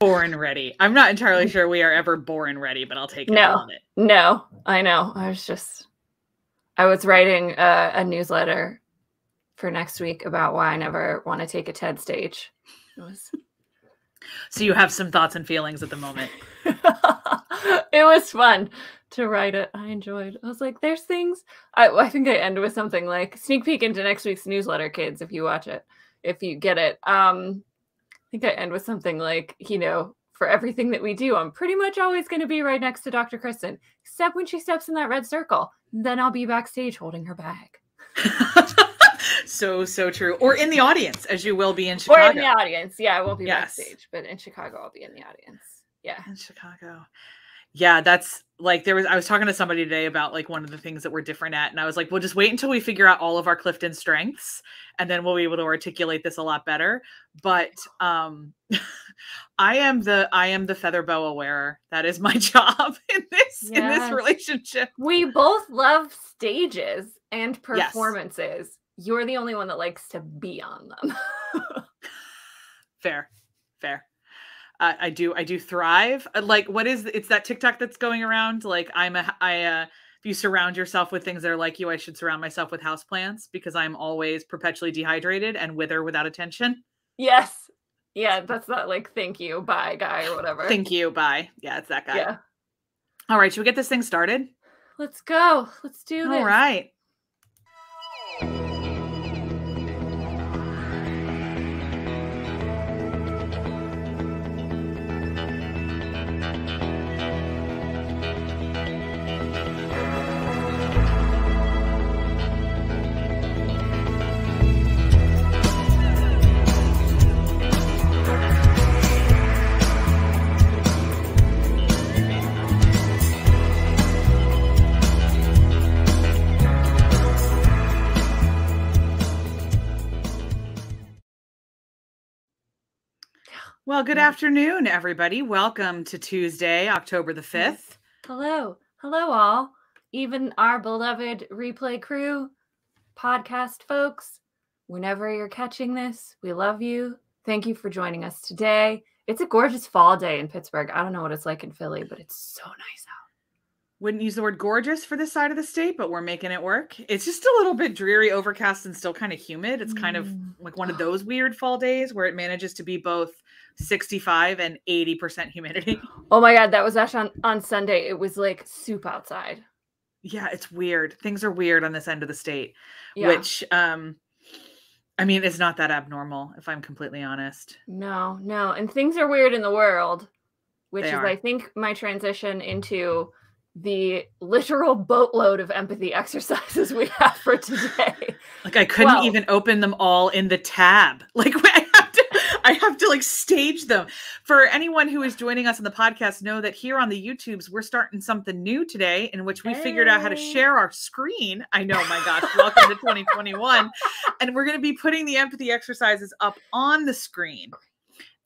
born ready. I'm not entirely sure we are ever born ready, but I'll take it. No, it. no, I know. I was just, I was writing a, a newsletter for next week about why I never want to take a TED stage. It was. So you have some thoughts and feelings at the moment. it was fun to write it. I enjoyed. I was like, "There's things." I I think I end with something like sneak peek into next week's newsletter, kids. If you watch it, if you get it, um, think I end with something like, you know, for everything that we do, I'm pretty much always going to be right next to Dr. Kristen, except when she steps in that red circle. Then I'll be backstage holding her bag. so so true. Or in the audience, as you will be in Chicago. Or in the audience. Yeah, I won't be Yes. backstage, but in Chicago, I'll be in the audience. Yeah. in Chicago. Yeah, that's like there was I was talking to somebody today about like one of the things that we're different at and I was like, "Well, just wait until we figure out all of our Clifton strengths and then we'll be able to articulate this a lot better." But um I am the I am the feather boa wearer. That is my job in this in this relationship. We both love stages and Yes. performances. You're the only one that likes to be on them. Fair. Fair. Uh, I do I do thrive. Uh, Like what is it's that TikTok that's going around like I'm a I uh if you surround yourself with things that are like you, I should surround myself with houseplants because I'm always perpetually dehydrated and wither without attention. yes. Yeah, that's not like thank you, bye guy or whatever. Thank you. Bye. Yeah, it's that guy. Yeah. All right, should we get this thing started? Let's go. Let's do this. All right. Well, good afternoon, everybody. Welcome to Tuesday, October the 5th. Hello. Hello all. Even our beloved replay crew, podcast folks. Whenever you're catching this, we love you. Thank you for joining us today. It's a gorgeous fall day in Pittsburgh. I don't know what it's like in Philly, but it's so nice out. Wouldn't use the word gorgeous for this side of the state, but we're making it work. It's just a little bit dreary, overcast, and still kind of humid. It's kind of Mm. like one of those weird fall days where it manages to be both 65 and 80% humidity. Oh my god, that was actually on, on Sunday. It was like soup outside. Yeah, it's weird. Things are weird on this end of the state, Yeah. which um I mean, it's not that abnormal if I'm completely honest. No, no. And things are weird in the world, which They is, are. I think, my transition into the literal boatload of empathy exercises we have for today. Like I couldn't Well- even open them all in the tab. Like I have to I have to like stage them. For anyone who is joining us on the podcast, know that here on the YouTubes, we're starting something new today in which we figured out how to share our screen. I know, my gosh, welcome to 2021. And we're gonna be putting the empathy exercises up on the screen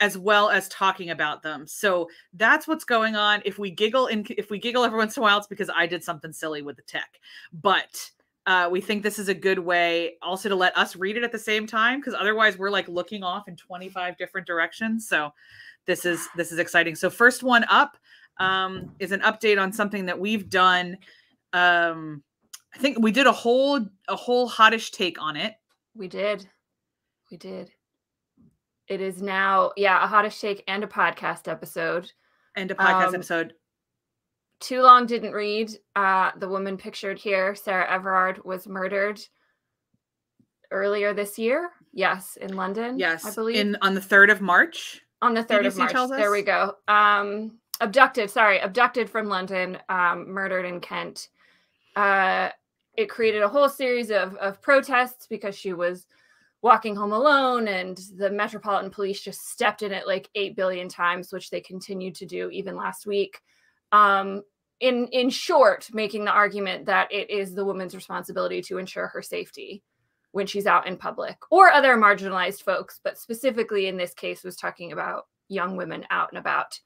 as well as talking about them. So that's what's going on. If we giggle and if we giggle every once in a while, it's because I did something silly with the tech. But uh, we think this is a good way also to let us read it at the same time because otherwise we're like looking off in 25 different directions. So this is this is exciting. So first one up um, is an update on something that we've done. Um, I think we did a whole a whole hottish take on it. We did. We did. It is now, yeah, a hottest shake and a podcast episode. And a podcast Um, episode. Too long didn't read. Uh, the woman pictured here, Sarah Everard, was murdered earlier this year. Yes, in London. Yes, I believe. in on the third of March. on the 3rd of March. There we go. Um, abducted, sorry, abducted from London, um, murdered in Kent. Uh, it created a whole series of, of protests because she was walking home alone, and the Metropolitan Police just stepped in it like 8 billion times, which they continued to do even last week. Um, in, in short, making the argument that it is the woman's responsibility to ensure her safety when she's out in public or other marginalized folks, but specifically in this case was talking about young women out and about.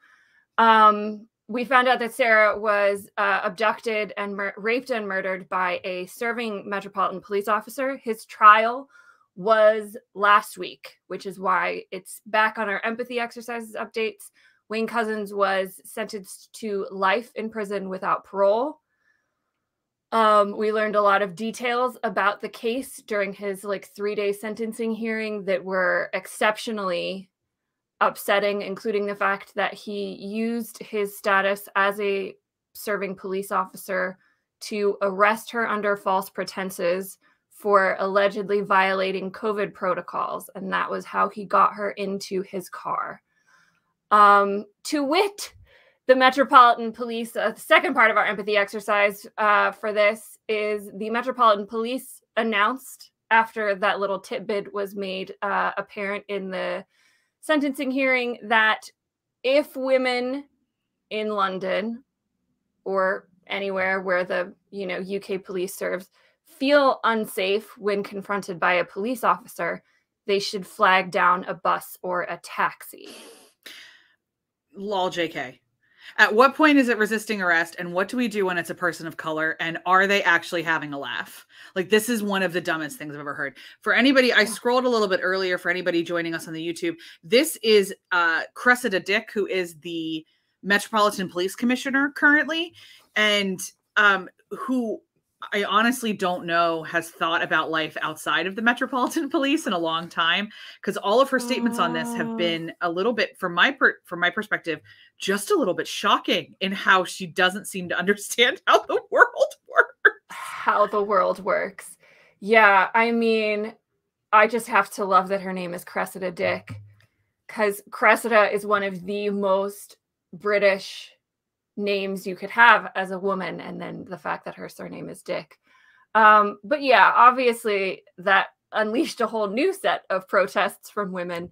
Um, we found out that Sarah was uh, abducted and mur- raped and murdered by a serving Metropolitan Police officer. His trial was last week, which is why it's back on our empathy exercises updates. Wayne Couzens was sentenced to life in prison without parole. Um, we learned a lot of details about the case during his like three day sentencing hearing that were exceptionally upsetting, including the fact that he used his status as a serving police officer to arrest her under false pretenses for allegedly violating COVID protocols. And that was how he got her into his car. Um, to wit, the Metropolitan Police, uh, the second part of our empathy exercise uh, for this is the Metropolitan Police announced after that little tidbit was made uh, apparent in the sentencing hearing that if women in London or anywhere where the you know UK police serves feel unsafe when confronted by a police officer, they should flag down a bus or a taxi. Lol, JK. At what point is it resisting arrest? And what do we do when it's a person of color? And are they actually having a laugh? Like, this is one of the dumbest things I've ever heard. For anybody, I scrolled a little bit earlier for anybody joining us on the YouTube. This is uh, Cressida Dick, who is the Metropolitan Police Commissioner currently, and um, who I honestly don't know has thought about life outside of the Metropolitan Police in a long time because all of her statements on this have oh. been a little bit from my per- from my perspective just a little bit shocking in how she doesn't seem to understand how the world works. How the world works. Yeah, I mean, I just have to love that her name is Cressida Dick cuz Cressida is one of the most British names you could have as a woman and then the fact that her surname is dick. Um, but yeah obviously that unleashed a whole new set of protests from women.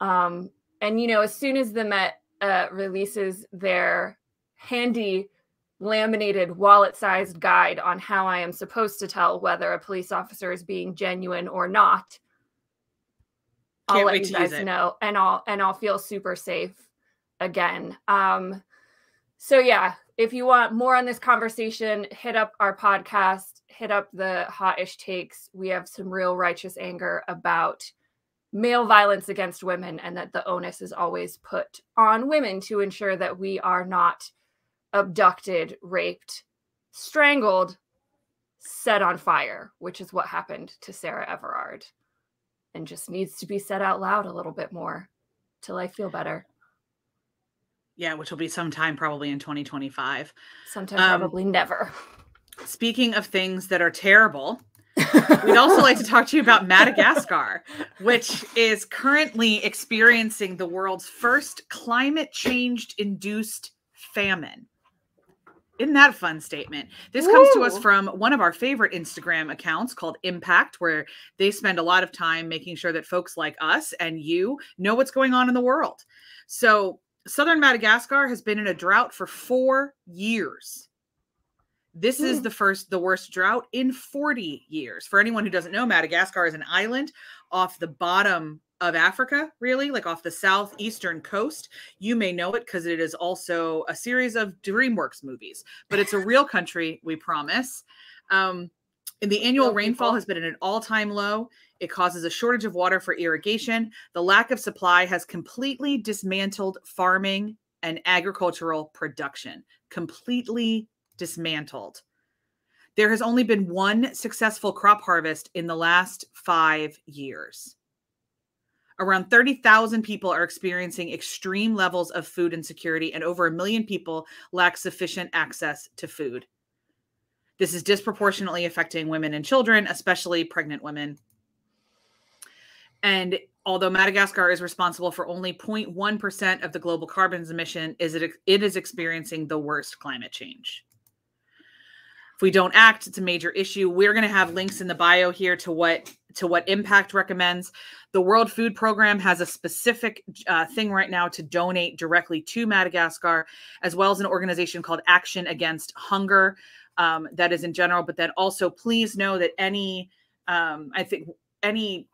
Um, and you know as soon as the met uh, releases their handy laminated wallet sized guide on how i am supposed to tell whether a police officer is being genuine or not Can't i'll let you guys know and i'll and i'll feel super safe again. Um so yeah, if you want more on this conversation, hit up our podcast, hit up the hotish takes. We have some real righteous anger about male violence against women and that the onus is always put on women to ensure that we are not abducted, raped, strangled, set on fire, which is what happened to Sarah Everard and just needs to be said out loud a little bit more till I feel better. Yeah, which will be sometime probably in 2025. Sometime um, probably never. Speaking of things that are terrible, we'd also like to talk to you about Madagascar, which is currently experiencing the world's first climate change induced famine. Isn't that a fun statement? This comes to us from one of our favorite Instagram accounts called Impact, where they spend a lot of time making sure that folks like us and you know what's going on in the world. So, southern Madagascar has been in a drought for four years. This mm. is hmm. the first, the worst drought in 40 years. For anyone who doesn't know, Madagascar is an island off the bottom of Africa, really, like off the southeastern coast. You may know it because it is also a series of DreamWorks movies, but it's a real country, we promise. Um, and the annual rainfall has been at an all time low. It causes a shortage of water for irrigation. The lack of supply has completely dismantled farming and agricultural production, completely dismantled. There has only been one successful crop harvest in the last five years. Around 30,000 people are experiencing extreme levels of food insecurity, and over a million people lack sufficient access to food. This is disproportionately affecting women and children, especially pregnant women and although Madagascar is responsible for only 0.1% of the global carbon emission, is it it is experiencing the worst climate change. If we don't act, it's a major issue. We're going to have links in the bio here to what to what Impact recommends. The World Food Program has a specific uh, thing right now to donate directly to Madagascar, as well as an organization called Action Against Hunger. Um, that is in general, but then also please know that any, um, I think any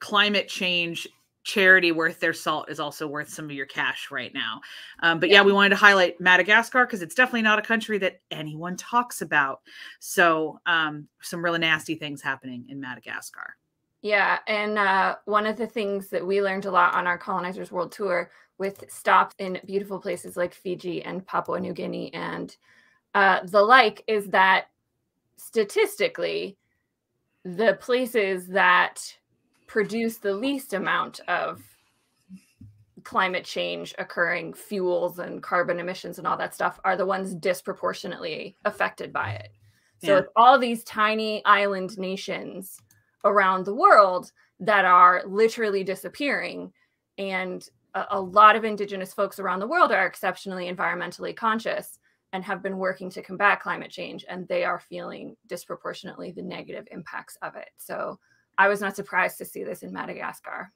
climate change charity worth their salt is also worth some of your cash right now. Um, but yeah. yeah. we wanted to highlight Madagascar because it's definitely not a country that anyone talks about. So um, some really nasty things happening in Madagascar. Yeah, and uh, one of the things that we learned a lot on our Colonizers World Tour with stops in beautiful places like Fiji and Papua New Guinea and uh, the like, is that statistically, the places that produce the least amount of climate change occurring fuels and carbon emissions and all that stuff are the ones disproportionately affected by it. So Yeah. it's all these tiny island nations around the world that are literally disappearing. And a, a lot of indigenous folks around the world are exceptionally environmentally conscious and have been working to combat climate change. And they are feeling disproportionately the negative impacts of it. So I was not surprised to see this in Madagascar.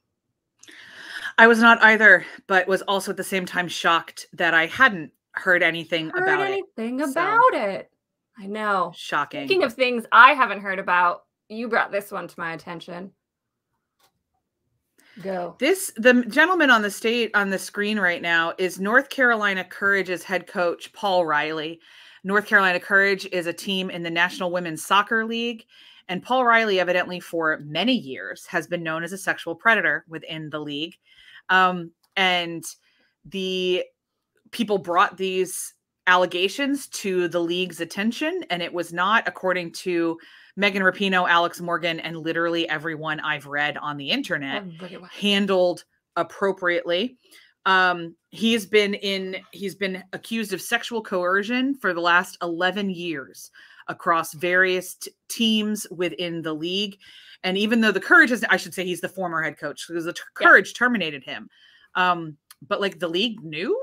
I was not either, but was also at the same time shocked that I hadn't heard anything Heard about it. anything so- about it. I know. Shocking. Speaking of things I haven't heard about, you brought this one to my attention. Go. This the gentleman on the state on the screen right now is North Carolina Courage's head coach Paul Riley. North Carolina Courage is a team in the National Women's Soccer League and Paul Riley evidently for many years has been known as a sexual predator within the league. Um, and the people brought these allegations to the league's attention and it was not according to Megan Rapinoe, Alex Morgan and literally everyone I've read on the internet Everybody- handled appropriately. Um, he's been in he's been accused of sexual coercion for the last 11 years across various t- teams within the league. And even though the courage is I should say he's the former head coach because the t- Yeah. courage terminated him. Um, but like the league knew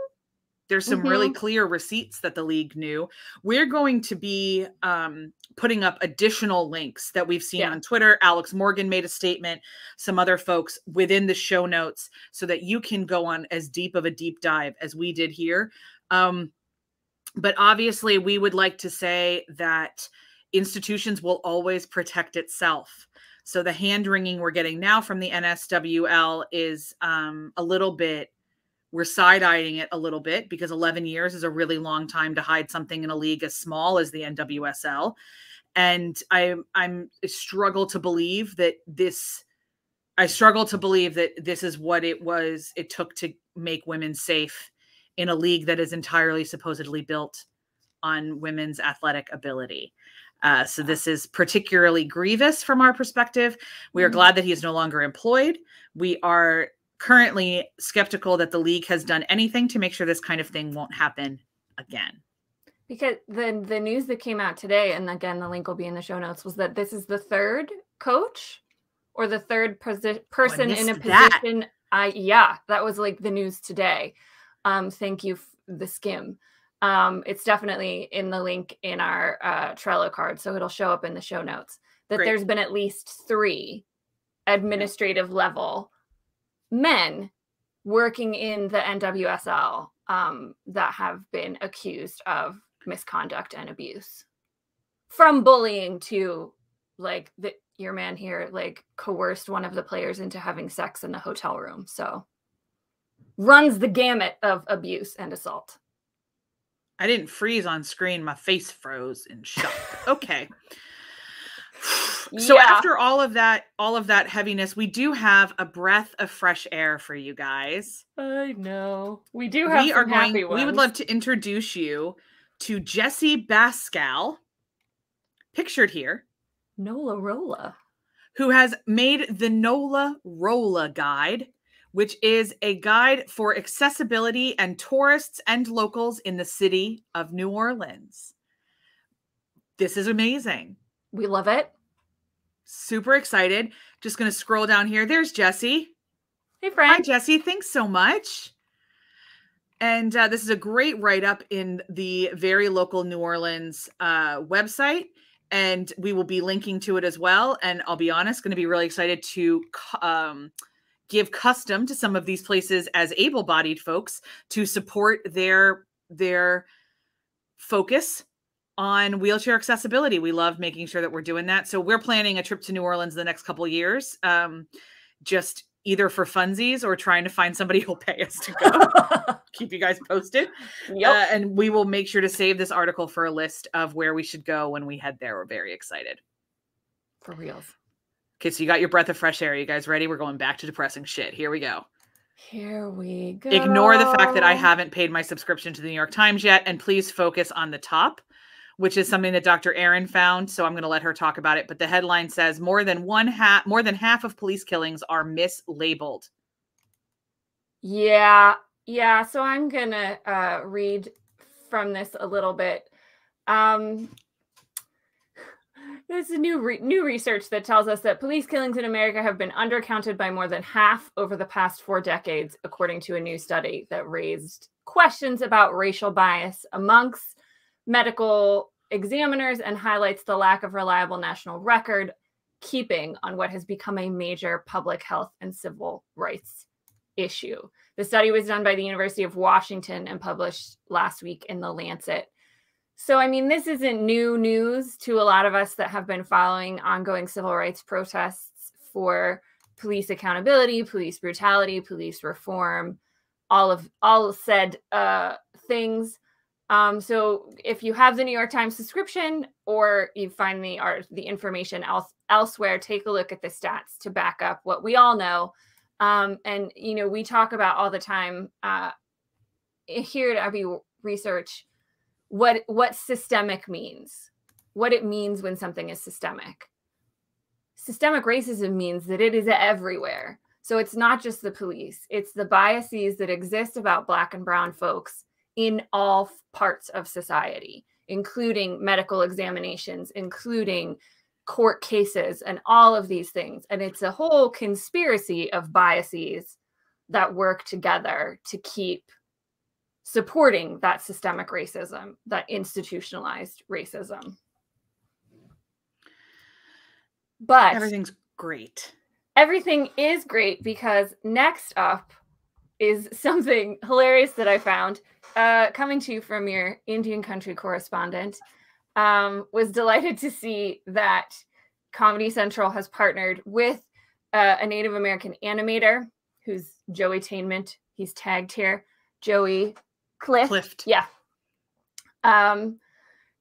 there's some really Mhm. clear receipts that the league knew. We're going to be um, putting up additional links that we've seen Yeah. on Twitter. Alex Morgan made a statement, some other folks within the show notes, so that you can go on as deep of a deep dive as we did here. Um, but obviously, we would like to say that institutions will always protect itself. So the hand wringing we're getting now from the NSWL is um, a little bit we're side eyeing it a little bit because 11 years is a really long time to hide something in a league as small as the NWSL. And I I'm I struggle to believe that this I struggle to believe that this is what it was it took to make women safe in a league that is entirely supposedly built on women's athletic ability. Uh, so this is particularly grievous from our perspective. We are Mhm. glad that he is no longer employed. We are currently skeptical that the league has done anything to make sure this kind of thing won't happen again. Because the the news that came out today, and again the link will be in the show notes, was that this is the third coach or the third posi- person in a missed that. position. I yeah, that was like the news today. Um, thank you, the skim. Um, it's definitely in the link in our uh, Trello card, so it'll show up in the show notes. That Great. there's been at least three administrative level men working in the NWSL um, that have been accused of misconduct and abuse, from bullying to like the, your man here like coerced one of the players into having sex in the hotel room. So runs the gamut of abuse and assault. I didn't freeze on screen, my face froze in shock. Okay. So Yeah. after all of that, all of that heaviness, we do have a breath of fresh air for you guys. I know. We do have we are going we would love to introduce you to Jesse Bascal, pictured here, Nola Rola. who has made the NOLA Rola guide, which is a guide for accessibility and tourists and locals in the city of New Orleans. This is amazing. We love it. Super excited. Just going to scroll down here. There's Jesse. Hey Hi. Jesse. Thanks so much. And uh, this is a great write up in the very local New Orleans uh, website. And we will be linking to it as well. And I'll be honest, going to be really excited to um, give custom to some of these places as able bodied folks to support their their focus on wheelchair accessibility. We love making sure that we're doing that. So we're planning a trip to New Orleans the next couple of years. Um, just either for funsies or trying to find somebody who'll pay us to go. Keep you guys posted. yep. Uh, and we will make sure to save this article for a list of where we should go when we head there. We're very excited. For reals. Okay, so you got your breath of fresh air. You guys ready? We're going back to depressing shit. Here we go. Here we go. Ignore the fact that I haven't paid my subscription to the New York Times yet, and please focus on the top, which is something that Dr. Aaron found. So I'm going to let her talk about it. But the headline says more than one half, more than half of police killings are mislabeled. Yeah, yeah. So I'm gonna uh, read from this a little bit. Um, there's a new re- new research that tells us that police killings in America have been undercounted by more than half over the past four decades, according to a new study that raised questions about racial bias amongst medical examiners and highlights the lack of reliable national record keeping on what has become a major public health and civil rights issue. The study was done by the University of Washington and published last week in The Lancet. So, I mean, this isn't new news to a lot of us that have been following ongoing civil rights protests for police accountability, police brutality, police reform, all of all said uh, things. Um, so, if you have the New York Times subscription or you find the art, the information else elsewhere, take a look at the stats to back up what we all know. Um, and you know, we talk about all the time uh, here at Abbey Research what what systemic means, what it means when something is systemic. Systemic racism means that it is everywhere. So it's not just the police, it's the biases that exist about black and brown folks in all parts of society, including medical examinations, including court cases and all of these things. And it's a whole conspiracy of biases that work together to keep supporting that systemic racism, that institutionalized racism. But everything's great. Everything is great because next up is something hilarious that I found uh, coming to you from your Indian country correspondent. Um, was delighted to see that Comedy Central has partnered with uh, a Native American animator who's Joey Tainment. He's tagged here. Joey Clift. Clift. Yeah. Um,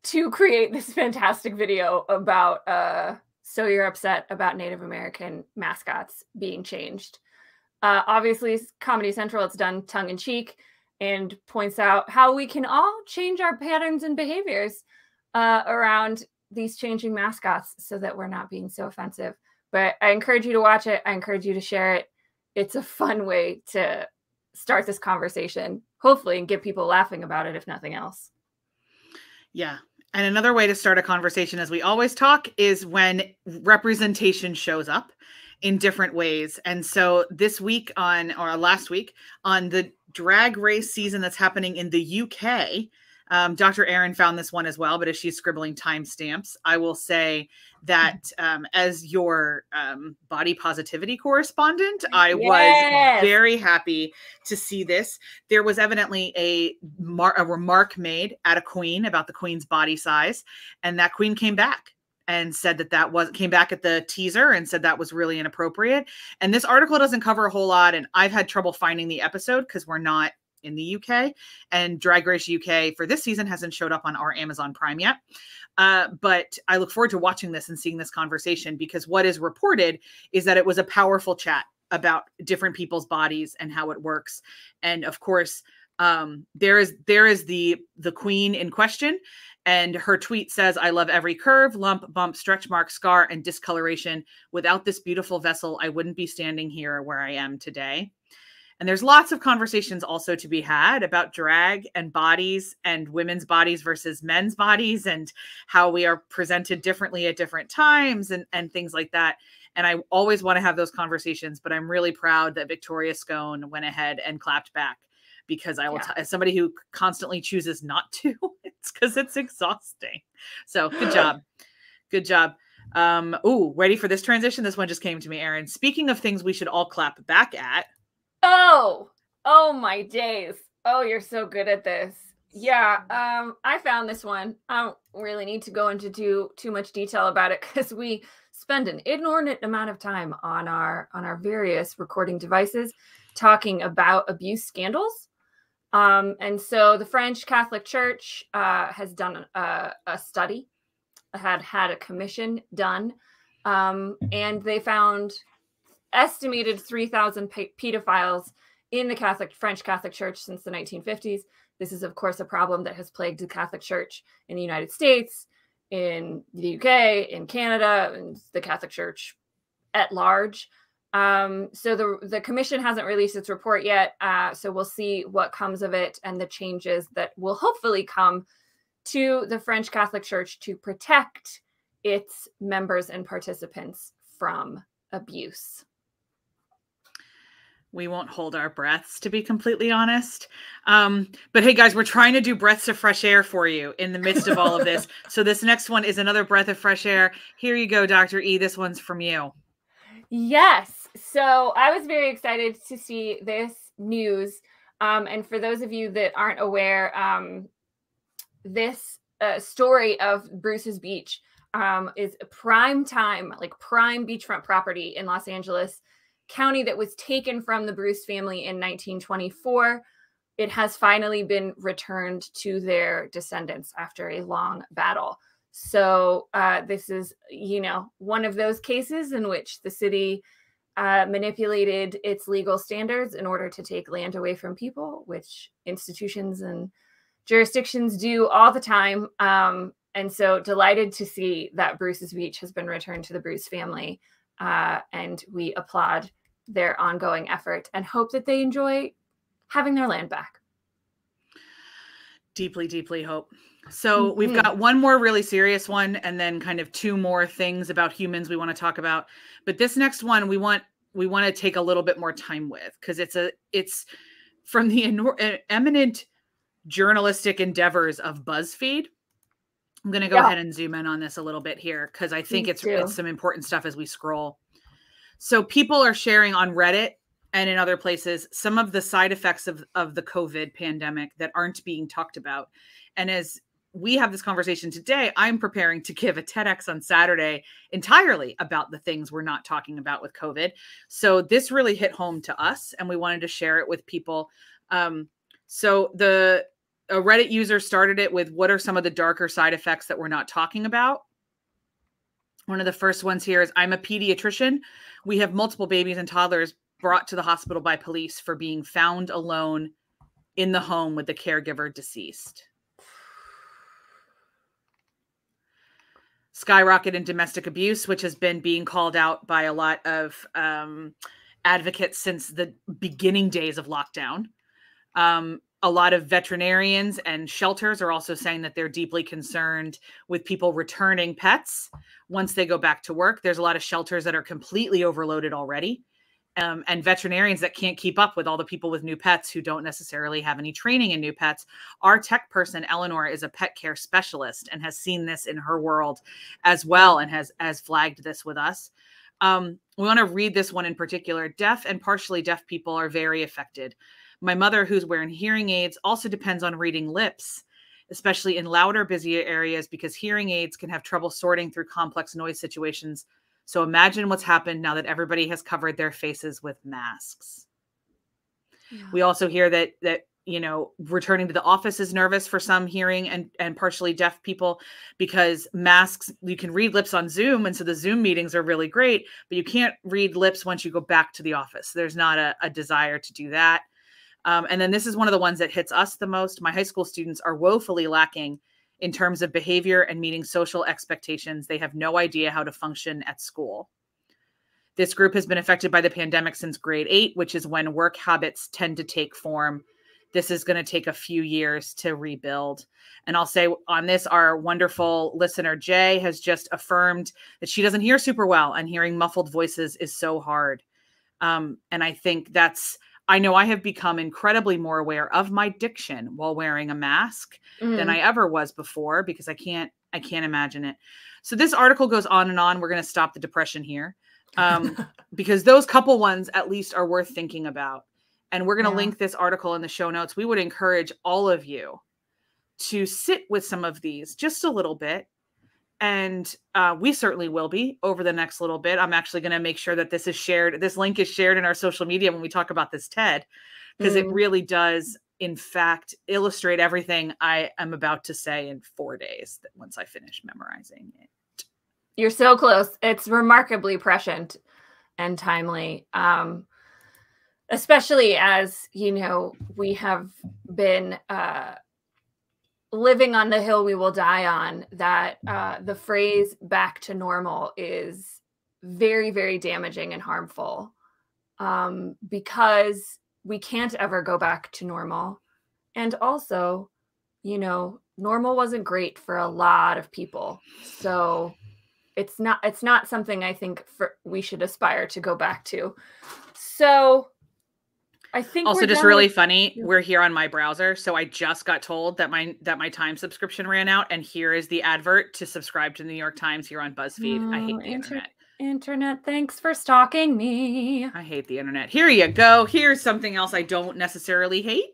to create this fantastic video about uh, so you're upset about Native American mascots being changed. Uh, obviously, Comedy Central, it's done tongue in cheek and points out how we can all change our patterns and behaviors uh, around these changing mascots so that we're not being so offensive. But I encourage you to watch it. I encourage you to share it. It's a fun way to start this conversation, hopefully, and get people laughing about it, if nothing else. Yeah. And another way to start a conversation, as we always talk, is when representation shows up in different ways. And so this week on, or last week, on the drag race season that's happening in the UK, um, Dr. Aaron found this one as well, but as she's scribbling timestamps, I will say that um, as your um, body positivity correspondent, I yes. was very happy to see this. There was evidently a, mar- a remark made at a queen about the queen's body size, and that queen came back and said that that was came back at the teaser and said that was really inappropriate. And this article doesn't cover a whole lot, and I've had trouble finding the episode because we're not in the UK. And Drag Race UK for this season hasn't showed up on our Amazon Prime yet. Uh, but I look forward to watching this and seeing this conversation because what is reported is that it was a powerful chat about different people's bodies and how it works. And of course, um, there is there is the the queen in question and her tweet says i love every curve lump bump stretch mark scar and discoloration. Without this beautiful vessel i wouldn't be standing here where i am today. And there's lots of conversations also to be had about drag and bodies and women's bodies versus men's bodies and how we are presented differently at different times and, and things like that. And I always want to have those conversations, but I'm really proud that Victoria Scone went ahead and clapped back because I will, yeah. t- as somebody who constantly chooses not to, it's because it's exhausting. So good job. good job. Um, ooh, ready for this transition? This one just came to me, Aaron. Speaking of things we should all clap back at, Oh, oh my days. Oh, you're so good at this. Yeah, um, I found this one. I don't really need to go into too too much detail about it because we spend an inordinate amount of time on our on our various recording devices talking about abuse scandals. Um, and so the French Catholic Church uh, has done a, a study, had had a commission done, um, and they found estimated 3,000 pedophiles in the Catholic French Catholic Church since the 1950s. This is, of course, a problem that has plagued the Catholic Church in the United States, in the UK, in Canada, and the Catholic Church at large. Um, so the the commission hasn't released its report yet, uh, so we'll see what comes of it and the changes that will hopefully come to the French Catholic Church to protect its members and participants from abuse. We won't hold our breaths, to be completely honest. Um, but hey, guys, we're trying to do breaths of fresh air for you in the midst of all of this. so this next one is another breath of fresh air. Here you go, Dr. E. This one's from you. Yes. So I was very excited to see this news. Um, and for those of you that aren't aware, um, this uh, story of Bruce's Beach um, is a prime time, like prime beachfront property in Los Angeles County that was taken from the Bruce family in 1924. It has finally been returned to their descendants after a long battle. So uh, this is, you know, one of those cases in which the city uh, manipulated its legal standards in order to take land away from people, which institutions and jurisdictions do all the time. Um, and so delighted to see that Bruce's Beach has been returned to the Bruce family. Uh, and we applaud their ongoing effort and hope that they enjoy having their land back. Deeply, deeply hope. So mm-hmm. we've got one more really serious one and then kind of two more things about humans we want to talk about. But this next one we want we want to take a little bit more time with because it's a it's from the eminent journalistic endeavors of BuzzFeed. I'm going to go yeah. ahead and zoom in on this a little bit here because I think it's, it's some important stuff as we scroll. So people are sharing on Reddit and in other places some of the side effects of, of the COVID pandemic that aren't being talked about. And as we have this conversation today, I'm preparing to give a TEDx on Saturday entirely about the things we're not talking about with COVID. So this really hit home to us, and we wanted to share it with people. Um, so the a Reddit user started it with what are some of the darker side effects that we're not talking about. One of the first ones here is I'm a pediatrician. We have multiple babies and toddlers brought to the hospital by police for being found alone in the home with the caregiver deceased. Skyrocket in domestic abuse, which has been being called out by a lot of um, advocates since the beginning days of lockdown. Um, a lot of veterinarians and shelters are also saying that they're deeply concerned with people returning pets once they go back to work. There's a lot of shelters that are completely overloaded already. Um, and veterinarians that can't keep up with all the people with new pets who don't necessarily have any training in new pets. Our tech person, Eleanor, is a pet care specialist and has seen this in her world as well and has has flagged this with us. Um, we want to read this one in particular. Deaf and partially deaf people are very affected. My mother, who's wearing hearing aids, also depends on reading lips, especially in louder, busier areas, because hearing aids can have trouble sorting through complex noise situations. So imagine what's happened now that everybody has covered their faces with masks. Yeah. We also hear that that you know returning to the office is nervous for some hearing and and partially deaf people because masks you can read lips on zoom and so the zoom meetings are really great but you can't read lips once you go back to the office there's not a, a desire to do that um, and then this is one of the ones that hits us the most. My high school students are woefully lacking in terms of behavior and meeting social expectations. They have no idea how to function at school. This group has been affected by the pandemic since grade eight, which is when work habits tend to take form. This is going to take a few years to rebuild. And I'll say on this, our wonderful listener, Jay, has just affirmed that she doesn't hear super well and hearing muffled voices is so hard. Um, and I think that's I know I have become incredibly more aware of my diction while wearing a mask mm. than I ever was before because I can't I can't imagine it. So this article goes on and on. We're going to stop the depression here. Um, because those couple ones at least are worth thinking about. And we're going to yeah. link this article in the show notes. We would encourage all of you to sit with some of these just a little bit and uh, we certainly will be over the next little bit. I'm actually going to make sure that this is shared. This link is shared in our social media when we talk about this TED, because mm. it really does, in fact, illustrate everything I am about to say in four days. That Once I finish memorizing it, you're so close. It's remarkably prescient and timely. Um, especially as you know we have been uh, living on the hill we will die on that uh, the phrase back to normal is very very damaging and harmful um, because we can't ever go back to normal. And also you know normal wasn't great for a lot of people. So it's not it's not something i think for we should aspire to go back to. So I think also just really funny. We're here on my browser, so I just got told that my that my Time subscription ran out, and here is the advert to subscribe to the New York Times here on BuzzFeed. Oh, I hate the inter- internet. Internet, thanks for stalking me. I hate the internet. Here you go. Here's something else I don't necessarily hate.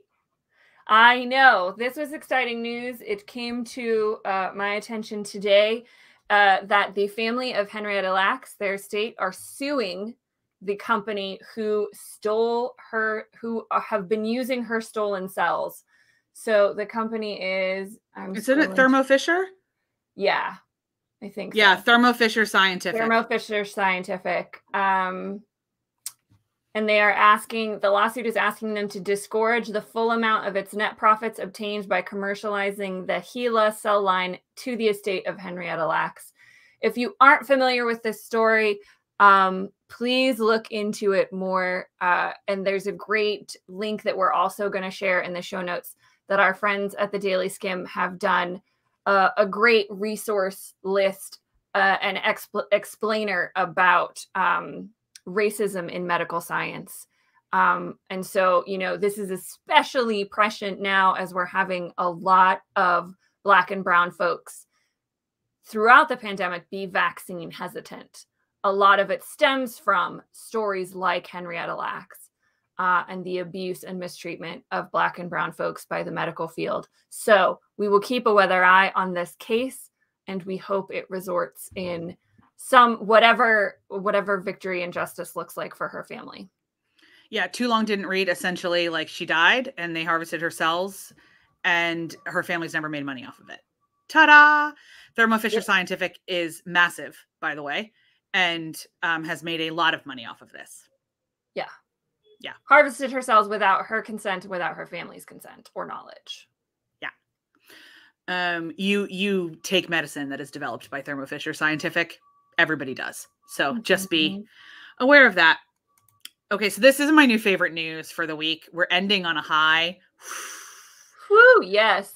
I know this was exciting news. It came to uh, my attention today uh, that the family of Henrietta Lacks, their estate, are suing the company who stole her, who uh, have been using her stolen cells. So the company is. I'm Isn't it Thermo Fisher? Yeah, I think. Yeah, so. Thermo Fisher Scientific. Thermo Fisher Scientific. Um, and they are asking the lawsuit is asking them to disgorge the full amount of its net profits obtained by commercializing the HeLa cell line to the estate of Henrietta Lacks. If you aren't familiar with this story, um, please look into it more. Uh, and there's a great link that we're also going to share in the show notes that our friends at the Daily Skimm have done uh, a great resource list uh, and expl- explainer about um, racism in medical science. Um, and so, you know, this is especially prescient now as we're having a lot of Black and Brown folks throughout the pandemic be vaccine hesitant a lot of it stems from stories like Henrietta Lacks uh, and the abuse and mistreatment of Black and Brown folks by the medical field. So we will keep a weather eye on this case, and we hope it resorts in some whatever whatever victory and justice looks like for her family. Yeah, too long didn't read. Essentially, like she died, and they harvested her cells, and her family's never made money off of it. Ta-da! Thermo Fisher yep. Scientific is massive, by the way and um, has made a lot of money off of this. Yeah. Yeah. Harvested her cells without her consent, without her family's consent or knowledge. Yeah. Um, you you take medicine that is developed by Thermo Fisher Scientific. Everybody does. So mm-hmm. just be mm-hmm. aware of that. Okay, so this is my new favorite news for the week. We're ending on a high. Whoo, yes.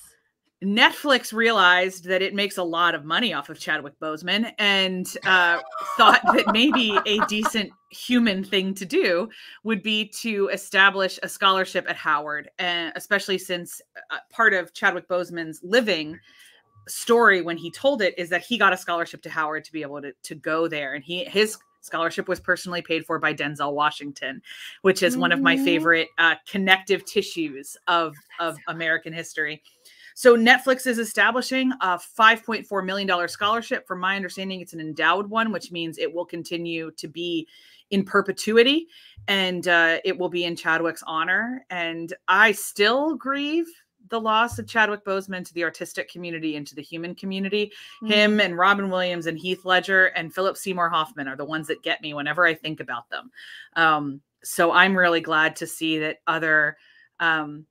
Netflix realized that it makes a lot of money off of Chadwick Boseman and uh, thought that maybe a decent human thing to do would be to establish a scholarship at Howard, and especially since uh, part of Chadwick Boseman's living story when he told it is that he got a scholarship to Howard to be able to, to go there, and he his scholarship was personally paid for by Denzel Washington, which is one of my mm-hmm. favorite uh, connective tissues of of American history. So Netflix is establishing a $5.4 million scholarship. From my understanding, it's an endowed one, which means it will continue to be in perpetuity and uh, it will be in Chadwick's honor. And I still grieve the loss of Chadwick Boseman to the artistic community and to the human community. Mm-hmm. Him and Robin Williams and Heath Ledger and Philip Seymour Hoffman are the ones that get me whenever I think about them. Um, so I'm really glad to see that other um,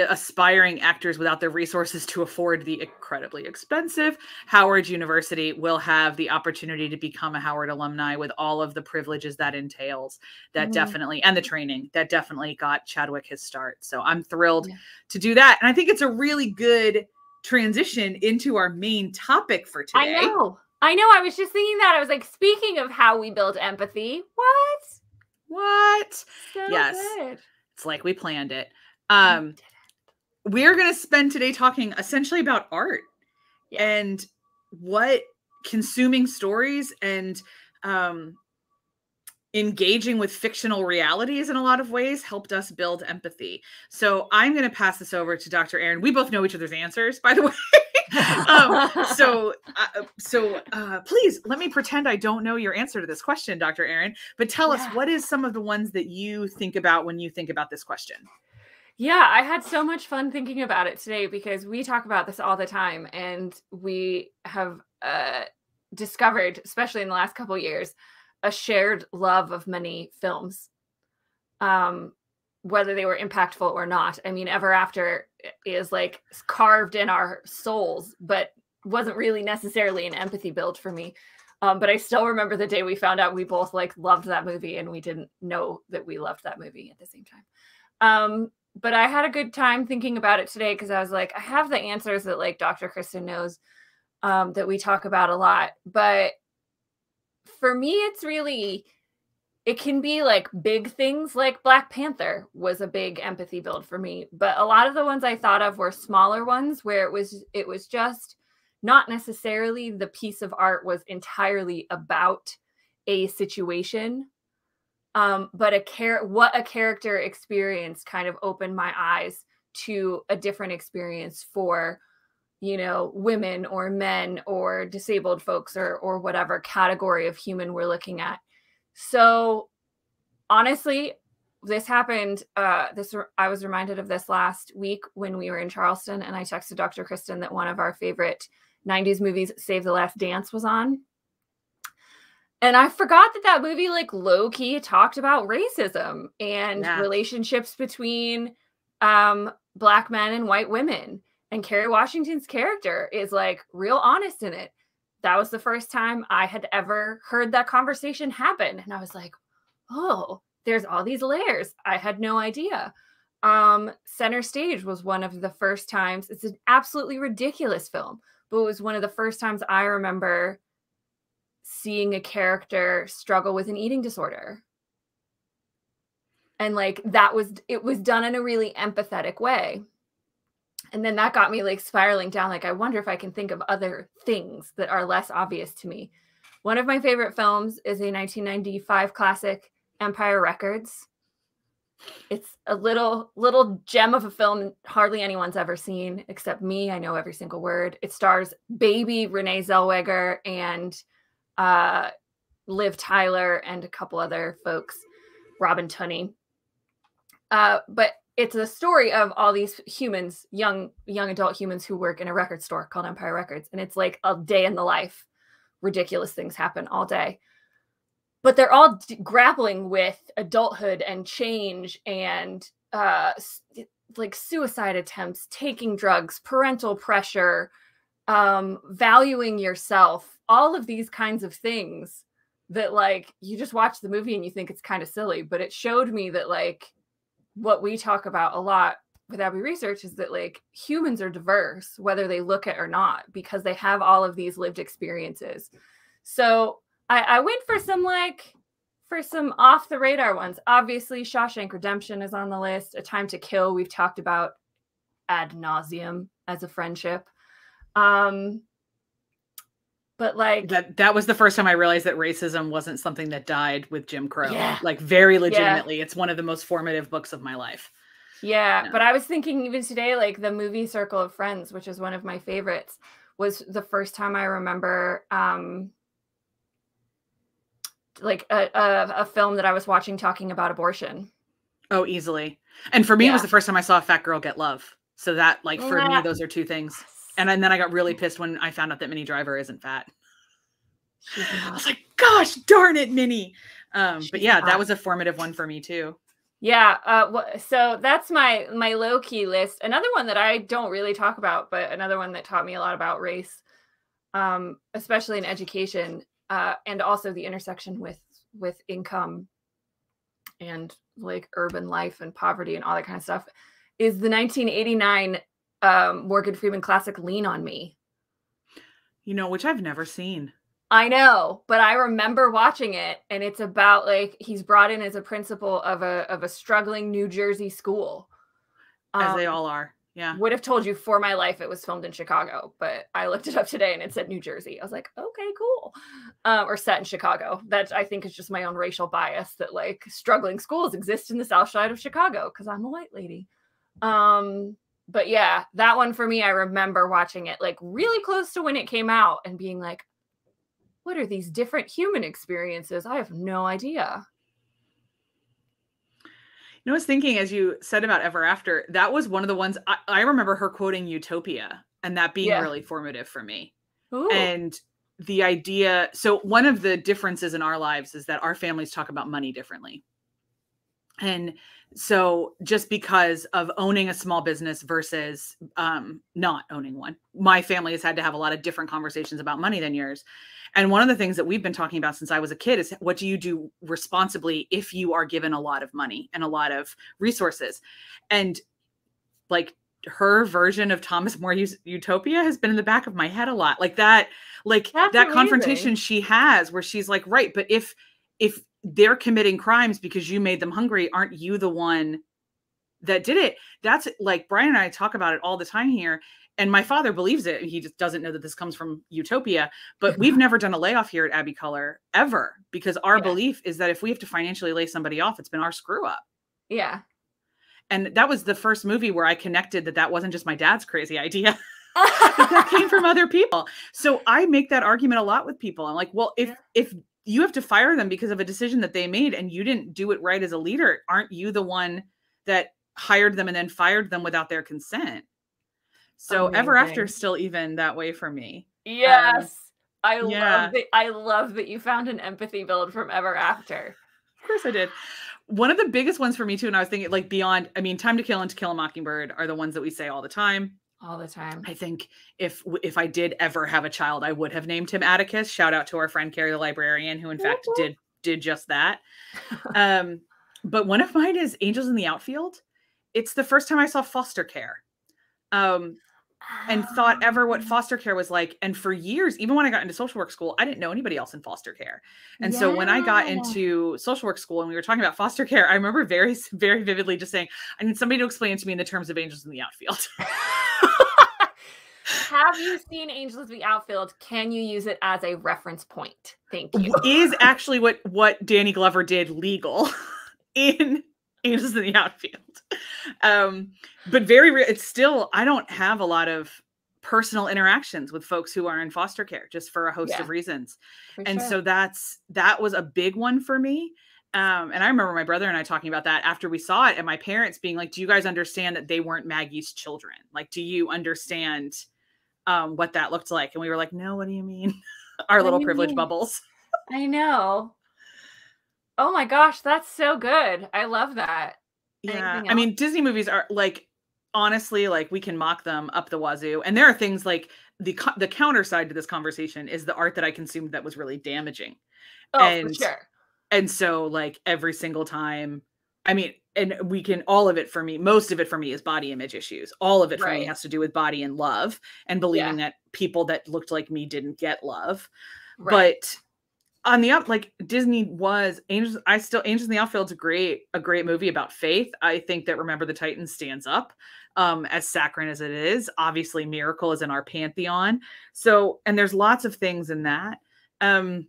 aspiring actors without the resources to afford the incredibly expensive Howard University will have the opportunity to become a Howard alumni with all of the privileges that entails. That mm-hmm. definitely, and the training that definitely got Chadwick his start. So I'm thrilled yeah. to do that. And I think it's a really good transition into our main topic for today. I know. I know. I was just thinking that. I was like, speaking of how we build empathy, what? What? So yes. Good. It's like we planned it. Um, we're going to spend today talking essentially about art yeah. and what consuming stories and um, engaging with fictional realities in a lot of ways helped us build empathy. So I'm going to pass this over to Dr. Aaron. We both know each other's answers, by the way. um, so, uh, so uh, please let me pretend I don't know your answer to this question, Dr. Aaron. But tell yeah. us what is some of the ones that you think about when you think about this question. Yeah, I had so much fun thinking about it today because we talk about this all the time and we have uh, discovered, especially in the last couple years, a shared love of many films um, whether they were impactful or not. I mean, Ever After is like carved in our souls, but wasn't really necessarily an empathy build for me. Um, but I still remember the day we found out we both like loved that movie and we didn't know that we loved that movie at the same time. Um, but I had a good time thinking about it today because I was like, I have the answers that like Dr. Kristen knows um, that we talk about a lot. But for me, it's really it can be like big things like Black Panther was a big empathy build for me, but a lot of the ones I thought of were smaller ones where it was it was just not necessarily the piece of art was entirely about a situation um, but a care what a character experience kind of opened my eyes to a different experience for you know women or men or disabled folks or or whatever category of human we're looking at. So honestly, this happened uh this i was reminded of this last week when we were in charleston and i texted dr kristen that one of our favorite 90s movies save the last dance was on and i forgot that that movie like low key talked about racism and yeah. relationships between um black men and white women and kerry washington's character is like real honest in it that was the first time I had ever heard that conversation happen. And I was like, oh, there's all these layers. I had no idea. Um, Center Stage was one of the first times, it's an absolutely ridiculous film, but it was one of the first times I remember seeing a character struggle with an eating disorder. And like that was, it was done in a really empathetic way. And then that got me like spiraling down like i wonder if i can think of other things that are less obvious to me. One of my favorite films is a 1995 classic empire records. It's a little little gem of a film hardly anyone's ever seen except me. I know every single word. It stars baby renee zellweger and uh liv tyler and a couple other folks robin tunney uh but it's a story of all these humans, young young adult humans who work in a record store called Empire Records, and it's like a day in the life. Ridiculous things happen all day, but they're all d- grappling with adulthood and change and uh, like suicide attempts, taking drugs, parental pressure, um, valuing yourself, all of these kinds of things that like you just watch the movie and you think it's kind of silly, but it showed me that like what we talk about a lot with Abbey Research is that like humans are diverse, whether they look it or not, because they have all of these lived experiences. So I, I went for some like for some off the radar ones. Obviously, Shawshank Redemption is on the list. A Time to Kill, we've talked about ad nauseum as a friendship. Um, but like that that was the first time I realized that racism wasn't something that died with Jim Crow. Yeah. Like very legitimately. Yeah. It's one of the most formative books of my life. Yeah, yeah, but I was thinking even today, like the movie Circle of Friends, which is one of my favorites, was the first time I remember um like a, a, a film that I was watching talking about abortion. Oh, easily. And for me, yeah. it was the first time I saw a fat girl get love. So that, like, for me, those are two things. And then I got really pissed when I found out that Minnie Driver isn't fat. I was like, gosh darn it, Minnie. Um, but yeah, that was a formative one for me too. Yeah. Uh, so that's my my low key list. Another one that I don't really talk about, but another one that taught me a lot about race, um, especially in education, uh, and also the intersection with with income and like urban life and poverty and all that kind of stuff, is the 1989 um, Morgan Freeman classic "Lean on Me." You know, which I've never seen. I know, but I remember watching it, and it's about like he's brought in as a principal of a of a struggling New Jersey school, as um, they all are. Yeah, would have told you for my life it was filmed in Chicago, but I looked it up today and it said New Jersey. I was like, okay, cool, uh, or set in Chicago. That I think is just my own racial bias that like struggling schools exist in the South Side of Chicago because I'm a white lady. Um, but yeah, that one for me, I remember watching it like really close to when it came out and being like, what are these different human experiences? I have no idea. You know, I was thinking as you said about Ever After, that was one of the ones I, I remember her quoting Utopia and that being yeah. really formative for me. Ooh. And the idea so one of the differences in our lives is that our families talk about money differently and so just because of owning a small business versus um, not owning one. My family has had to have a lot of different conversations about money than yours. And one of the things that we've been talking about since i was a kid is what do you do responsibly if you are given a lot of money and a lot of resources? And like her version of thomas more utopia has been in the back of my head a lot. Like that like That's that amazing. confrontation she has where she's like right but if if they're committing crimes because you made them hungry aren't you the one that did it that's like brian and i talk about it all the time here and my father believes it he just doesn't know that this comes from utopia but we've never done a layoff here at abbey color ever because our Yeah. belief is that if we have to financially lay somebody off it's been our screw up Yeah. and that was the first movie where i connected that that wasn't just my dad's crazy idea that came from other people. So I make that argument a lot with people. I'm like, well, if Yeah. if you have to fire them because of a decision that they made and you didn't do it right as a leader, aren't you the one that hired them and then fired them without their consent? So ever after Amazing. still even that way for me. yes. I um, yeah. love that. I love that you found an empathy build from ever after. Of course I did. One of the biggest ones for me too, and I was thinking like beyond, I mean, Time to Kill and To Kill a Mockingbird are the ones that we say all the time. All the time. I think if if I did ever have a child, I would have named him Atticus. Shout out to our friend Carrie the librarian, who in fact did did just that. Um, but one of mine is Angels in the Outfield. It's the first time I saw foster care. Um, and thought ever what Ah. foster care was like. And for years, even when I got into social work school, I didn't know anybody else in foster care. And so when I got into social work school and we were talking about foster care, I remember very, very vividly just saying, I need somebody to explain to me in the terms of angels in the outfield. Have you seen Angels of the Outfield? Can you use it as a reference point? Thank you. is actually what what Danny Glover did legal in Angels in the Outfield. Um, but very re- it's still I don't have a lot of personal interactions with folks who are in foster care just for a host Yeah. of reasons. And sure. so that's that was a big one for me. Um, and I remember my brother and I talking about that after we saw it, and my parents being like, "Do you guys understand that they weren't Maggie's children? Like, do you understand um, what that looked like?" And we were like, "No, what do you mean?" Our What little privilege mean? bubbles. I know. Oh my gosh, that's so good. I love that. Yeah. I mean, Disney movies are like honestly like we can mock them up the wazoo. And there are things like the the counter side to this conversation is the art that I consumed that was really damaging. Oh, for and- sure. And so like every single time I mean, and we can all of it for me, most of it for me is body image issues. All of it for me has to do with body and love and believing that people that looked like me didn't get love. Right. But on the up, like Disney was Angels. I still Angels in the Outfield's a great a great movie about faith. I think that Remember the Titans stands up um, as saccharine as it is. Obviously, Miracle is in our pantheon. So, and there's lots of things in that. Um,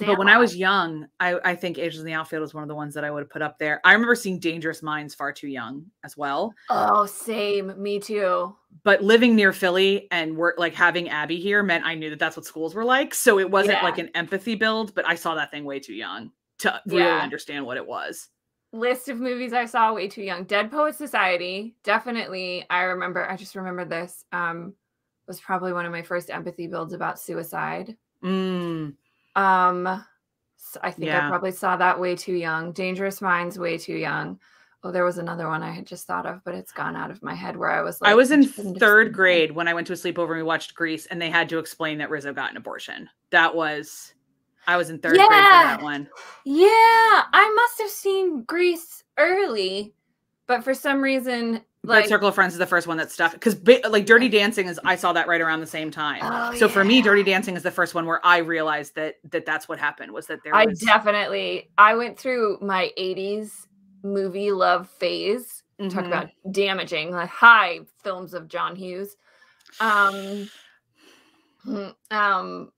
but when I was young, I, I think Angels in the Outfield was one of the ones that I would have put up there. I remember seeing Dangerous Minds far too young as well. Oh, same. Me too. But living near Philly and work like having Abby here meant I knew that that's what schools were like. So it wasn't Yeah. like an empathy build, but I saw that thing way too young to really Yeah. understand what it was. List of movies I saw way too young. Dead Poet Society. Definitely. I remember, I just remember this. Um, was probably one of my first empathy builds about suicide. Mm, Um, I think Yeah. I probably saw that way too young. Dangerous Minds, way too young. Oh, there was another one I had just thought of, but it's gone out of my head where I was like, I was in third grade when I went to a sleepover and we watched Grease, and they had to explain that Rizzo got an abortion. That was, I was in third grade for that Yeah. one. Yeah, I must have seen Grease early, but for some reason, Like like, Circle of Friends is the first one that stuck because like Dirty Dancing is I saw that right around the same time. Oh, so for me. Dirty Dancing is the first one where I realized that that that's what happened was that there I was definitely I went through my 80s movie love phase. Talk Mhm. about damaging, like high films of John Hughes. Um mm, um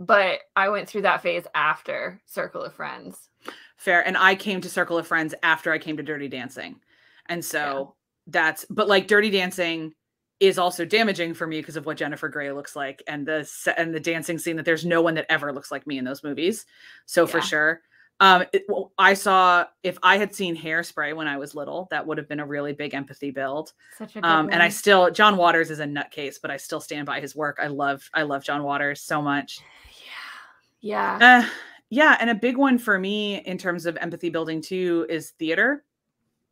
but I went through that phase after Circle of Friends. fair. And I came to Circle of Friends after I came to Dirty Dancing, and so that's but like Dirty Dancing is also damaging for me because of what Jennifer Grey looks like and the and the dancing scene that there's no one that ever looks like me in those movies. So for sure. Um, it- well, I saw if I had seen Hairspray when I was little, that would have been a really big empathy build. Such a Um, and I still John Waters is a nutcase, but I still stand by his work. I love I love John Waters so much. yeah. Yeah. Uh, yeah, and a big one for me in terms of empathy building too is theater.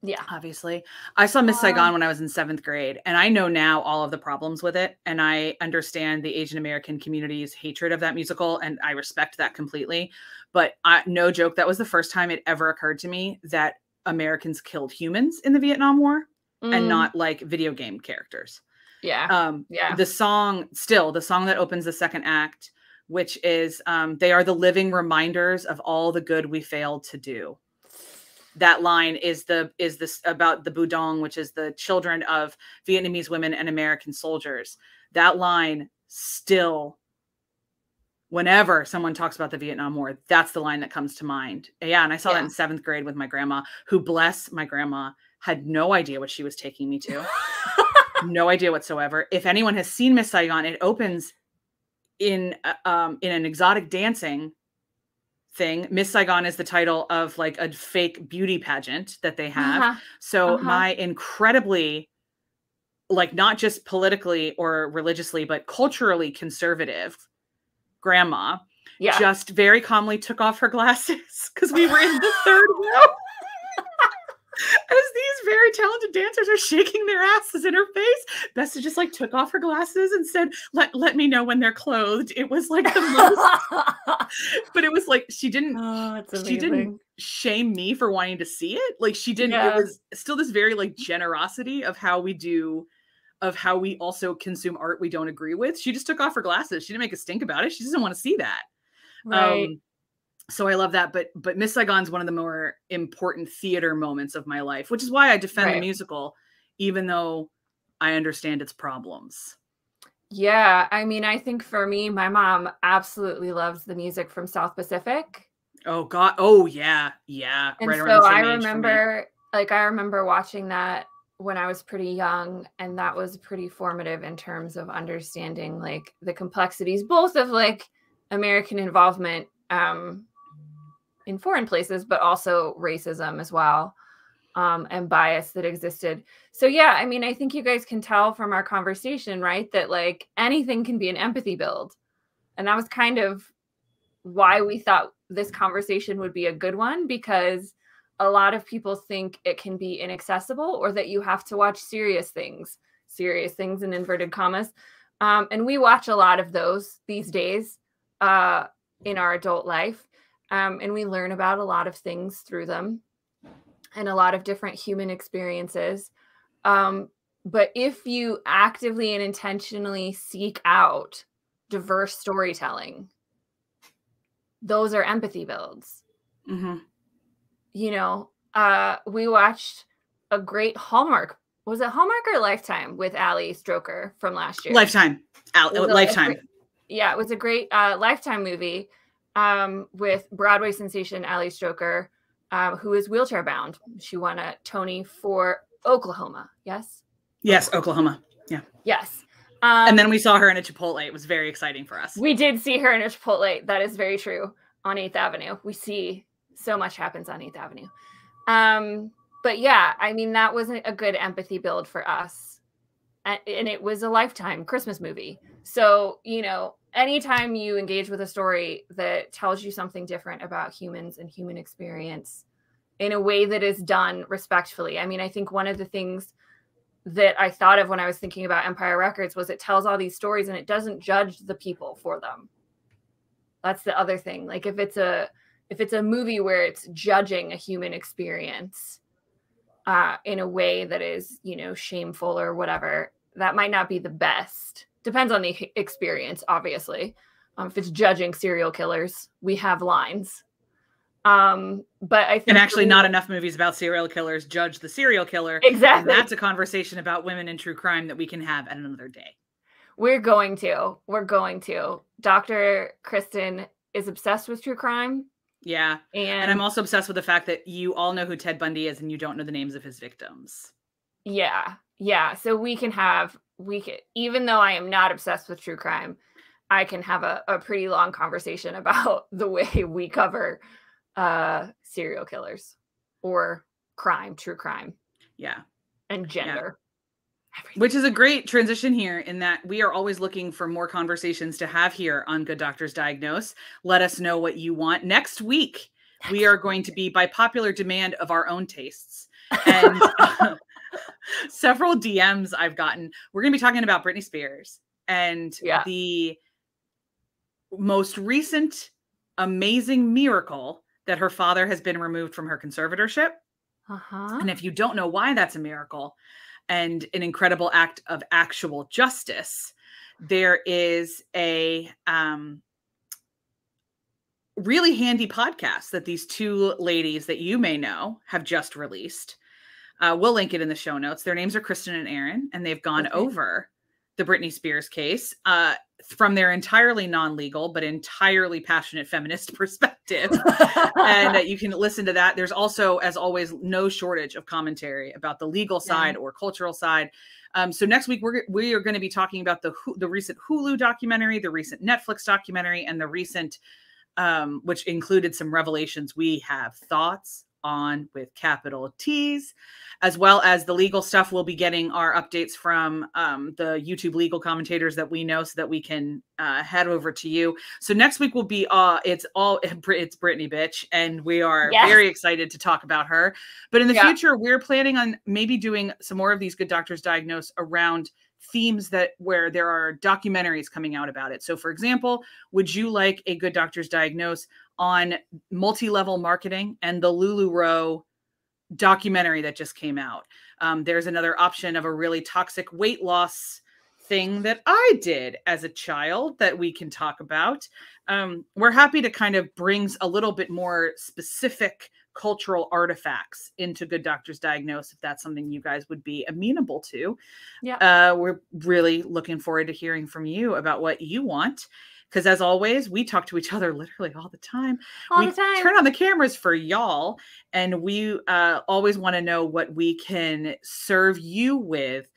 Yeah. Obviously, I saw Miss Um, Saigon when I was in seventh grade, and I know now all of the problems with it, and I understand the Asian American community's hatred of that musical, and I respect that completely. But I, no joke, that was the first time it ever occurred to me that Americans killed humans in the Vietnam War and Mm, not like video game characters. Yeah. Um, yeah. the song still the song that opens the second act which is um, they are the living reminders of all the good we failed to do that line is the is this about the bui doi which is the children of vietnamese women and american soldiers. That line still whenever someone talks about the vietnam war that's the line that comes to mind. Yeah and i saw that in seventh grade with my grandma who bless my grandma had no idea what she was taking me to. No idea whatsoever. If anyone has seen Miss Saigon, it opens in uh, um in an exotic dancing thing. Miss Saigon is the title of like a fake beauty pageant that they have. Uh-huh. So uh-huh. my incredibly like not just politically or religiously but culturally conservative grandma Yeah. just very calmly took off her glasses because we were in the third row. As these very talented dancers are shaking their asses in her face, Bessa just like took off her glasses and said, "Let let me know when they're clothed." It was like the most, but it was like she didn't oh, she didn't shame me for wanting to see it. Like she didn't. Yeah. It was still this very like generosity of how we do, of how we also consume art we don't agree with. She just took off her glasses. She didn't make a stink about it. She doesn't want to see that. Right. Um, so I love that. But but Miss Saigon's one of the more important theater moments of my life, which is why I defend the musical, even though I understand its problems. yeah. I mean, I think for me, my mom absolutely loves the music from South Pacific. Oh God! Oh yeah, yeah. And right around so the same I age for me. remember, like, I remember watching that when I was pretty young, and that was pretty formative in terms of understanding like the complexities, both of like American involvement um, in foreign places, but also racism as well, um, and bias that existed. So yeah, I mean, I think you guys can tell from our conversation, right, that like anything can be an empathy build, and that was kind of why we thought this conversation would be a good one because a lot of people think it can be inaccessible or that you have to watch serious things, serious things in inverted commas. Um, and we watch a lot of those these days uh, in our adult life. Um, and we learn about a lot of things through them and a lot of different human experiences. Um, but if you actively and intentionally seek out diverse storytelling, those are empathy builds Mhm. you know, uh, we watched a great Hallmark. Was it Hallmark or Lifetime with Ali Stroker from last year? Lifetime, Out, It a- a lifetime. yeah, it was a great uh, Lifetime movie um, with Broadway sensation Ali Stroker, um, who is wheelchair bound. She won a Tony for Oklahoma. Yes, Yes, Oklahoma. Yeah. Yes. Um, and then we saw her in a Chipotle. It was very exciting for us. We did see her in a Chipotle. That is very true. On Eighth Avenue, we see so much happens on Eighth Avenue. Um, but yeah, I mean that wasn't a good empathy build for us, and it was a lifetime Christmas movie. So you know, anytime you engage with a story that tells you something different about humans and human experience in a way that is done respectfully. I mean, I think one of the things that I thought of when I was thinking about Empire Records was it tells all these stories and it doesn't judge the people for them. That's the other thing. Like if it's a if it's a movie where it's judging a human experience uh in a way that is, you know, shameful or whatever, that might not be the best. Depends on the experience, obviously. Um, if it's judging serial killers, we have lines. Um, but I think and actually, for not enough movies about serial killers judge the serial killer. exactly. And that's a conversation about women in true crime that we can have at another day. We're going to. We're going to. Dr. Kristen is obsessed with true crime. Yeah. And, And I'm also obsessed with the fact that you all know who Ted Bundy is and you don't know the names of his victims. yeah, yeah. So we can have, we can, even though I am not obsessed with true crime, I can have a, a pretty long conversation about the way we cover uh serial killers or crime, true crime, Yeah. and gender. Everything. Which is a great transition here in that we are always looking for more conversations to have here on Good Doctors Diagnose. Let us know what you want. Next week, we are going to be by popular demand of our own tastes. And several DMs I've gotten. We're going to be talking about Britney Spears and Yeah. the most recent amazing miracle that her father has been removed from her conservatorship. uh-huh. And if you don't know why that's a miracle and an incredible act of actual justice, there is a um, really handy podcast that these two ladies that you may know have just released. Uh, we'll link it in the show notes. Their names are Kristen and Aaron, and they've gone Okay. over the Britney Spears case uh, from their entirely non legal but entirely passionate feminist perspective and uh, you can listen to that. There's also, as always, no shortage of commentary about the legal Yeah. side or cultural side. Um, so next week we're we are going to be talking about the the recent Hulu documentary, the recent Netflix documentary, and the recent, um, which included some revelations we have thoughts on with capital T's, as well as the legal stuff. We'll be getting our updates from um, the YouTube legal commentators that we know, so that we can uh, head over to you. So next week will be uh it's all it's Britney bitch and we are Yes. very excited to talk about her. But in the Yeah. future we're planning on maybe doing some more of these good doctors diagnose around themes that where there are documentaries coming out about it. So for example, would you like a good doctors diagnose on multi-level marketing and the LuLaRoe documentary that just came out? Um, there's another option of a really toxic weight loss thing that I did as a child that we can talk about. Um, we're happy to kind of brings a little bit more specific cultural artifacts into Good Doctors Diagnose if that's something you guys would be amenable to. Yeah. Uh, we're really looking forward to hearing from you about what you want. Because as always, we talk to each other literally all the time All we the time. turn on the cameras for y'all and we uh, always want to know what we can serve you with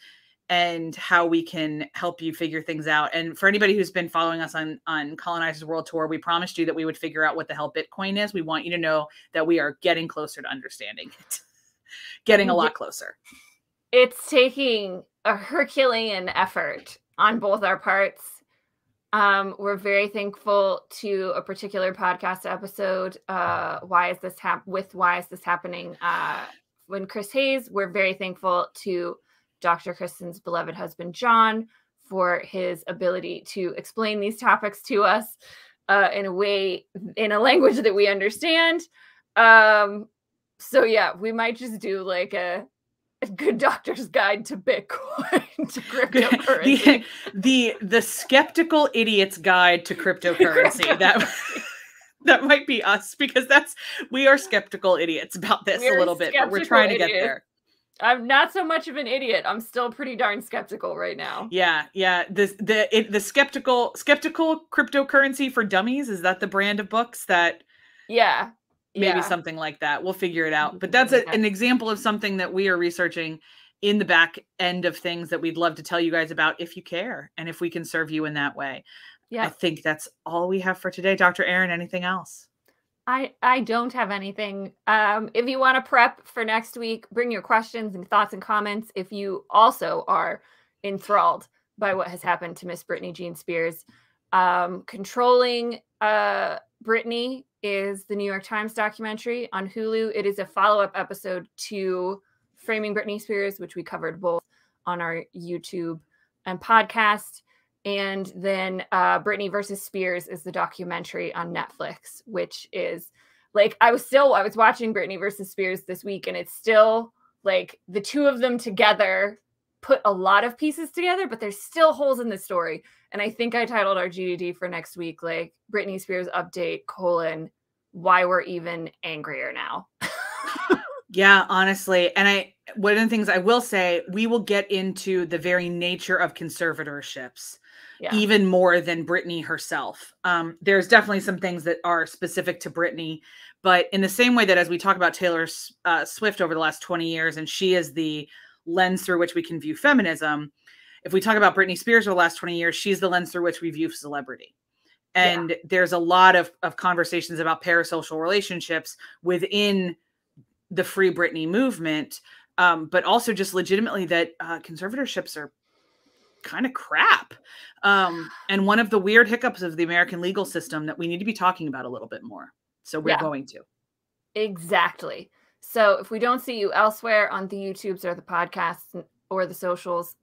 and how we can help you figure things out and for anybody who's been following us on on colonizers world tour we promised you that we would figure out what the hell bitcoin is we want you to know that we are getting closer to understanding it getting a lot closer it's taking a Herculean effort on both our parts. Um, we're very thankful to a particular podcast episode. Uh, why is this hap- with why is this happening? Uh, when Chris Hayes, we're very thankful to Dr. Kristen's beloved husband John for his ability to explain these topics to us uh, in a way, in a language that we understand. Um, so yeah, we might just do like a a good doctor's guide to Bitcoin to cryptocurrency. the, the the skeptical idiot's guide to cryptocurrency that that might be us because that's we are skeptical idiots about this We're a little bit but we're trying to get there I'm not so much of an idiot. I'm still pretty darn skeptical right now. Yeah, yeah. The the it, the skeptical skeptical cryptocurrency for dummies is that the brand of books that Yeah. Maybe yeah. something like that. We'll figure it out. But that's a, an example of something that we are researching in the back end of things that we'd love to tell you guys about if you care and if we can serve you in that way. Yeah. I think that's all we have for today. Dr. Aaron, anything else? I I don't have anything. Um, if you want to prep for next week, bring your questions and thoughts and comments. If you also are enthralled by what has happened to Miss Britney Jean Spears, um, controlling uh, Britney is the New York Times documentary on Hulu. It is a follow up episode to Framing Britney Spears, which we covered both on our YouTube and podcast. And then uh, Britney versus Spears is the documentary on Netflix, which is like I was still I was watching Britney versus Spears this week, and it's still like the two of them together put a lot of pieces together, but there's still holes in the story. And I think I titled our GDD for next week like Britney Spears update colon why we're even angrier now. Yeah, honestly. And I one of the things I will say, we will get into the very nature of conservatorships. Yeah. even more than Britney herself. Um, there's definitely some things that are specific to Britney, but in the same way that as we talk about Taylor uh, Swift over the last 20 years, and she is the lens through which we can view feminism. If we talk about Britney Spears over the last 20 years, she's the lens through which we view celebrity. And there's a lot of, of conversations about parasocial relationships within the Free Britney movement um, but also just legitimately that uh, conservatorships are kind of crap. Um, and one of the weird hiccups of the American legal system that we need to be talking about a little bit more. So we're Yeah. going to. Exactly. So if we don't see you elsewhere on the YouTubes or the podcasts or the socials,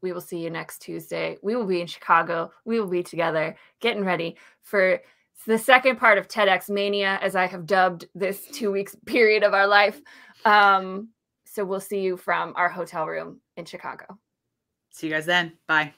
we will see you next Tuesday. We will be in Chicago. We will be together getting ready for the second part of TEDx Mania, as I have dubbed this two weeks period of our life. Um, so we'll see you from our hotel room in Chicago. See you guys then. Bye.